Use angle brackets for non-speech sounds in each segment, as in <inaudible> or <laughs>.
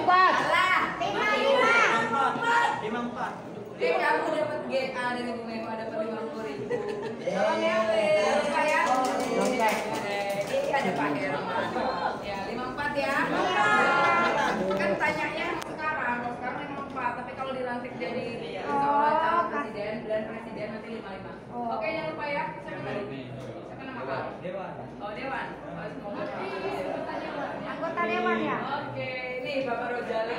empat. Lima lima lima empat Eh kamu dapat GA dari Bu Mema dapat lima puluh ribu. Tolong ya, Wes. Ya. Dompet. Ini ada Pak Herman. Ya lima empat ya. Kan tanyanya sekarang, kalau sekarang lima empat. Tapi kalau dilantik jadi seorang calon presiden dan presiden nanti lima lima. Oke jangan lupa ya. Kamu? dewan Oh Dewan. Oh, anggota dewan ya Oke, Bapak Rojali.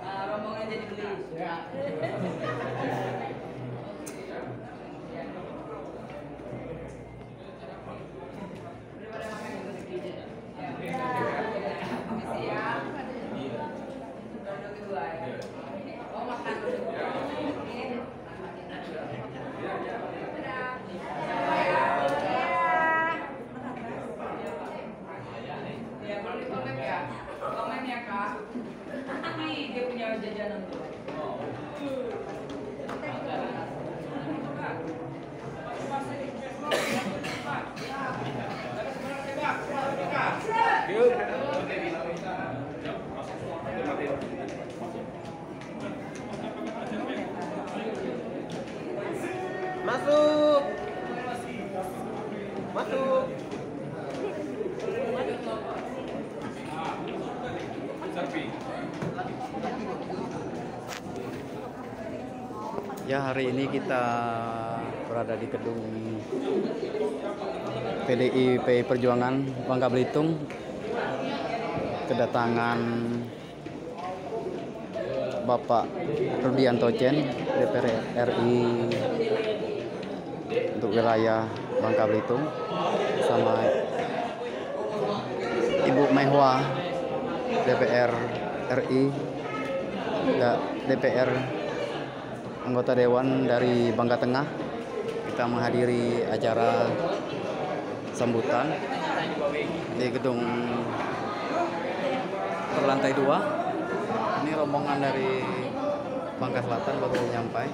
Nah, rombongan jadi beli. Ya. <laughs> jajanan tuh. masuk masuk Ya hari ini kita berada di gedung PDIP Perjuangan Bangka Belitung. Kedatangan Bapak Rudianto Chen DPR RI untuk wilayah Bangka Belitung sama Ibu Mehwa DPR RI DPR anggota dewan dari Bangka Tengah. Kita menghadiri acara sambutan di gedung berlantai dua. Ini rombongan dari Bangka Selatan baru nyampai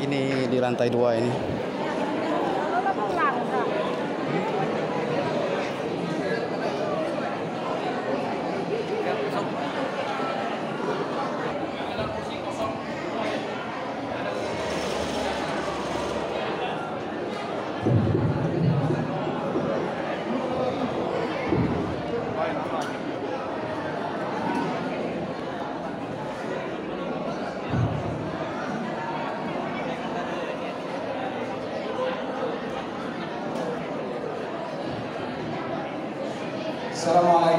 ini di lantai dua ini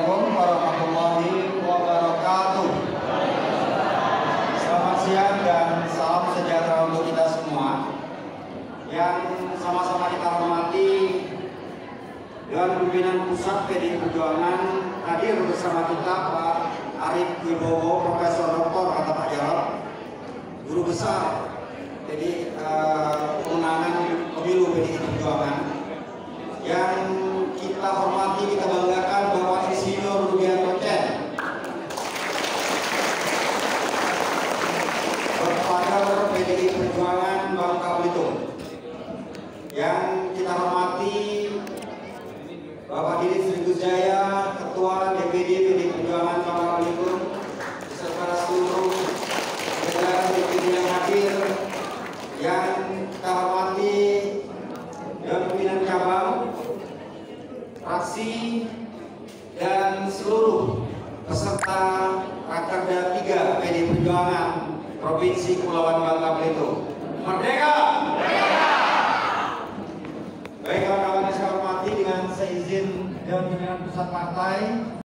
Assalamualaikum warahmatullahi wabarakatuh. Selamat siang dan salam sejahtera untuk kita semua. Yang sama-sama kita hormati Dewan Pimpinan Pusat PDI Perjuangan hadir bersama kita Pak Arif Wibowo, Profesor Doktor kata Pak Jarod, Guru Besar jadi kemenangan pemilu PDI Perjuangan yang kita hormati, kita banggakan Bapak Insinyur Rudianto Chen Godfather PDI Perjuangan Bangka Belitung yang kita hormati Bapak Didi Sri Jaya, Ketua DPD PDI Perjuangan Bangka Belitung beserta seluruh jajaran DPD yang hadir yang kita hormati Dewan Pimpinan Cabang, fraksi dan seluruh peserta Rakerda 3 PDI Perjuangan Provinsi Kepulauan Bangka Belitung. Merdeka! Baik kawan-kawan yang saya hormati dengan seizin Dewan Pimpinan Partai